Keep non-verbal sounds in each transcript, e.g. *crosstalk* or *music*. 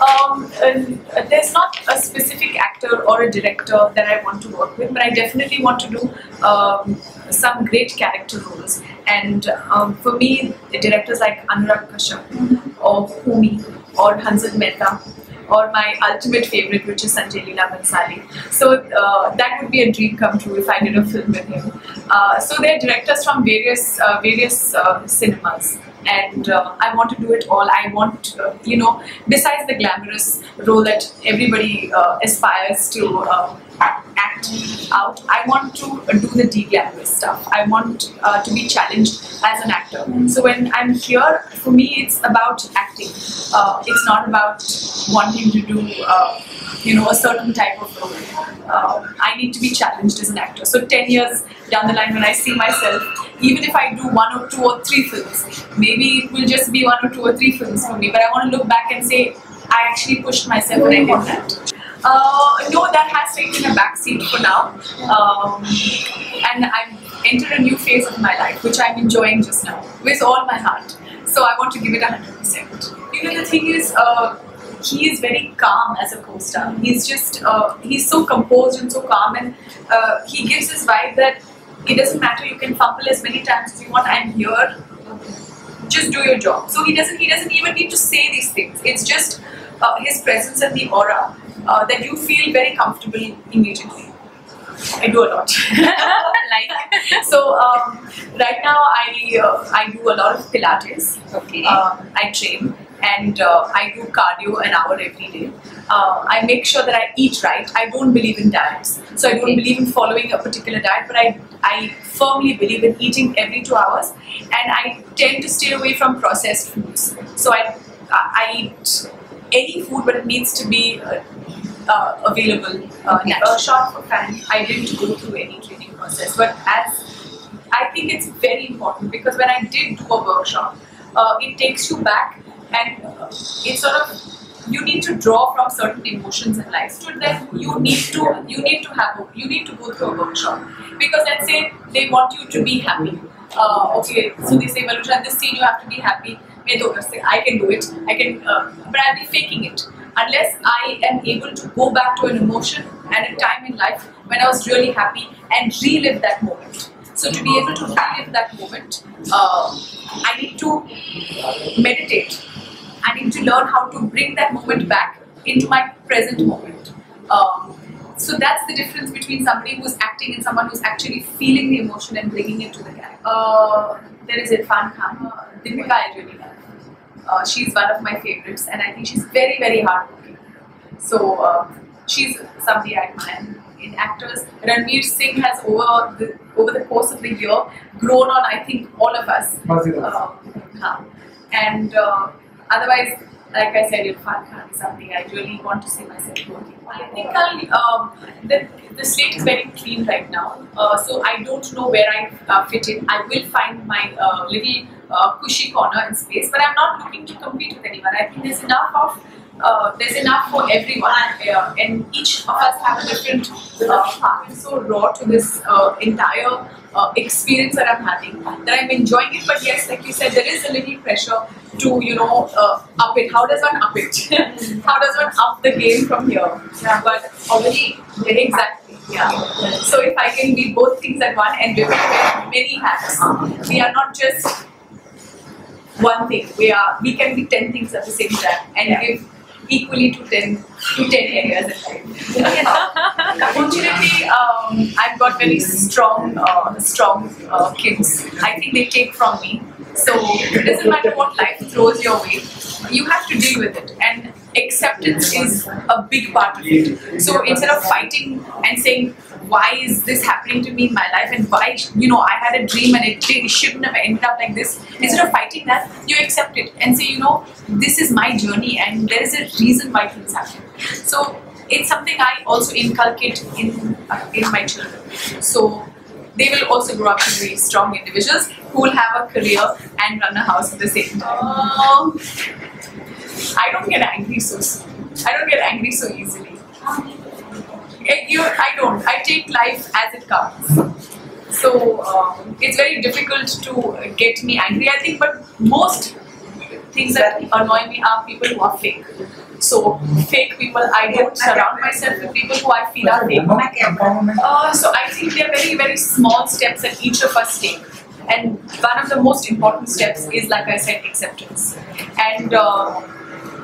Um, uh, there's not a specific actor or a director that I want to work with, but I definitely want to do um, some great character roles. And um, for me, directors like Anurag Kashyap or Homi or Hansal Mehta or my ultimate favorite, which is Sanjay Leela Bhansali. So uh, that would be a dream come true if I did a film with him. Uh, so they're directors from various uh, various uh, cinemas and uh, I want to do it all. I want, uh, you know, besides the glamorous role that everybody uh, aspires to act out, I want to do the de-glamorous stuff. I want to be challenged as an actor. So when I'm here, for me, it's about acting. It's not about wanting to do, you know, a certain type of role. I need to be challenged as an actor. So 10 years down the line, when I see myself, even if I do one or two or three films, maybe it will just be one or two or three films for me, but I want to look back and say, I actually pushed myself and I did that. Uh, no, that has taken a backseat for now. Um, and I've entered a new phase of my life, which I'm enjoying just now, with all my heart. So I want to give it 100%. You know, the thing is, uh, he is very calm as a co-star. He's just, uh, he's so composed and so calm and uh, he gives this vibe that it doesn't matter, you can fumble as many times as you want, I'm here, just do your job. So he doesn't, he doesn't even need to say these things. It's just uh, his presence and the aura uh, that you feel very comfortable immediately. I do a lot. *laughs* like so, um, right now I uh, I do a lot of Pilates. Okay. Um, I train and uh, I do cardio an hour every day. Uh, I make sure that I eat right. I don't believe in diets, so I don't believe in following a particular diet. But I I firmly believe in eating every two hours, and I tend to stay away from processed foods. So I I eat any food, but it needs to be uh, uh, available. Uh, Okay. A short fan. I didn't go through any training process, but as I think it's very important because when I did do a workshop, uh, it takes you back and uh, it's sort of you need to draw from certain emotions in life. To then you need to you need to have a, you need to go through a workshop because let's say they want you to be happy. Uh, okay, so they say, Waluscha, this scene you have to be happy. I can do it. I can, uh, but I'll be faking it unless I am able to go back to an emotion and a time in life when I was really happy and relive that moment. So to be able to relive that moment, uh, I need to meditate I need to learn how to bring that moment back into my present moment. Um, so that's the difference between somebody who's acting and someone who's actually feeling the emotion and bringing it to the character. Uh, there is Irfan Khan, uh, Deepika I really love. Uh, she's one of my favorites, and I think she's very, very hardworking. So uh, she's somebody I admire. In actors, Ranveer Singh has over the over the course of the year grown on I think all of us. Uh, and uh, otherwise, like I said, Irfan Khan is something I really want to see myself working. I think I'll, um, the, the slate is very clean right now, uh, so I don't know where I uh, fit in. I will find my uh, little uh, cushy corner in space, but I'm not looking to compete with anyone. I think there's enough of uh, there's enough for everyone, uh, and each of us have a different uh, path. I'm so raw to this uh, entire uh, experience that I'm having that I'm enjoying it. But yes, like you said, there is a little pressure to you know uh, up it. How does one up it? *laughs* How does one up the game from here? But already exactly. Yeah. So if I can be both things at one and we wear many hats, we are not just one thing. We are we can be ten things at the same time and Yeah. give equally to ten to ten areas at time. Fortunately, um, I've got very strong uh, strong uh, kids. I think they take from me. So it doesn't matter what life throws your way, you have to deal with it. And acceptance is a big part of it. So instead of fighting and saying, why is this happening to me in my life and why, you know, I had a dream and it, it shouldn't have ended up like this. Instead of fighting that, you accept it and say, you know, this is my journey and there is a reason why things happen. So it's something I also inculcate in, uh, in my children. So they will also grow up to be strong individuals who will have a career and run a house at the same time. Um, I don't get angry so soon. I don't get angry so easily. Don't. I take life as it comes. So um, it's very difficult to get me angry. I think, but most things that annoy me are people who are fake. So fake people, I don't surround myself with people who I feel are fake. Uh, so I think there are very, very small steps that each of us take. And one of the most important steps is, like I said, acceptance. And uh,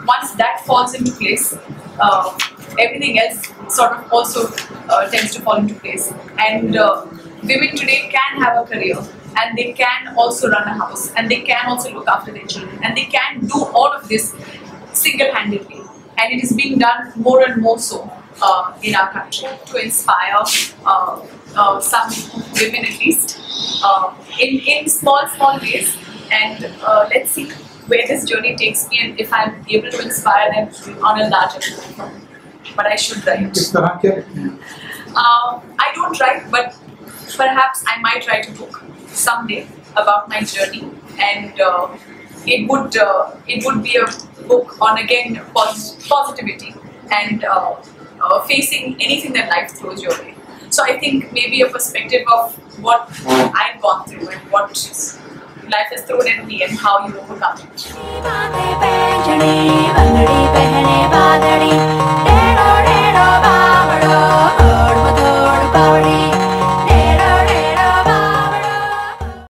once that falls into place, uh, everything else sort of also uh, tends to fall into place. And uh, women today can have a career and they can also run a house and they can also look after their children and they can do all of this single-handedly. And it is being done more and more so uh, in our country to inspire uh, uh, some women at least uh, in, in small small ways. And let's see where this journey takes me and if I'm able to inspire them on a larger platform but I should write um, I don't write but perhaps I might write a book someday about my journey and uh, it would uh, it would be a book on again pos positivity and uh, uh, facing anything that life throws your way. So I think maybe a perspective of what I've gone through and what life has thrown at me and how you overcome it.